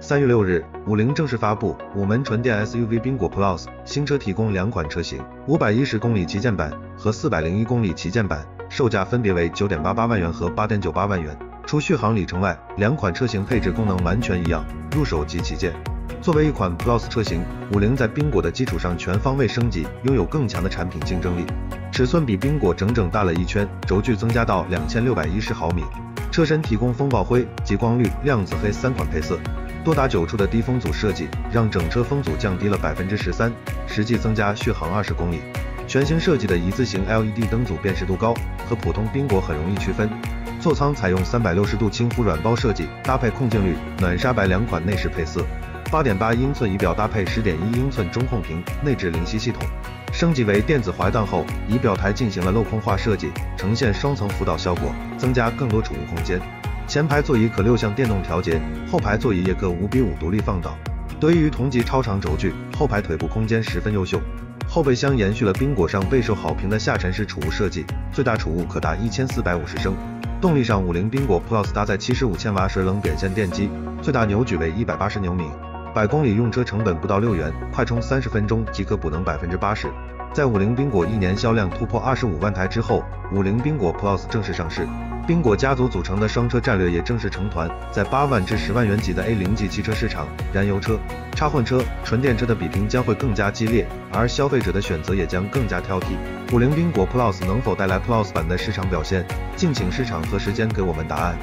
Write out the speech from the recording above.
三月六日，五菱正式发布五门纯电 SUV 缤果 Plus 新车，提供两款车型，五百一十公里旗舰版和四百零一公里旗舰版，售价分别为九点八八万元和八点九八万元。除续航里程外，两款车型配置功能完全一样，入手即旗舰。作为一款 Plus 车型，五菱在缤果的基础上全方位升级，拥有更强的产品竞争力。尺寸比缤果整整大了一圈，轴距增加到两千六百一十毫米。车身提供风暴灰、极光绿、亮子黑三款配色，多达九处的低风阻设计，让整车风阻降低了百分之十三，实际增加续航二十公里。全新设计的一字形 LED 灯组辨识度高，和普通缤果很容易区分。座舱采用三百六十度轻肤软包设计，搭配控镜绿、暖沙白两款内饰配色。八点八英寸仪表搭配十点一英寸中控屏，内置灵犀系统，升级为电子怀档后，仪表台进行了镂空化设计，呈现双层辅导效果，增加更多储物空间。前排座椅可六项电动调节，后排座椅也可五比五独立放倒。得益于同级超长轴距，后排腿部空间十分优秀。后备箱延续了缤果上备受好评的下沉式储物设计，最大储物可达一千四百五十升。动力上，五菱缤果 Plus 搭载七十五千瓦水冷点线电机，最大扭矩为一百八十牛米。百公里用车成本不到六元，快充三十分钟即可补能百分之八十。在五菱缤果一年销量突破二十五万台之后，五菱缤果 Plus 正式上市，缤果家族组成的双车战略也正式成团。在八万至十万元级的 A 零级汽车市场，燃油车、插混车、纯电车的比拼将会更加激烈，而消费者的选择也将更加挑剔。五菱缤果 Plus 能否带来 Plus 版的市场表现？敬请市场和时间给我们答案。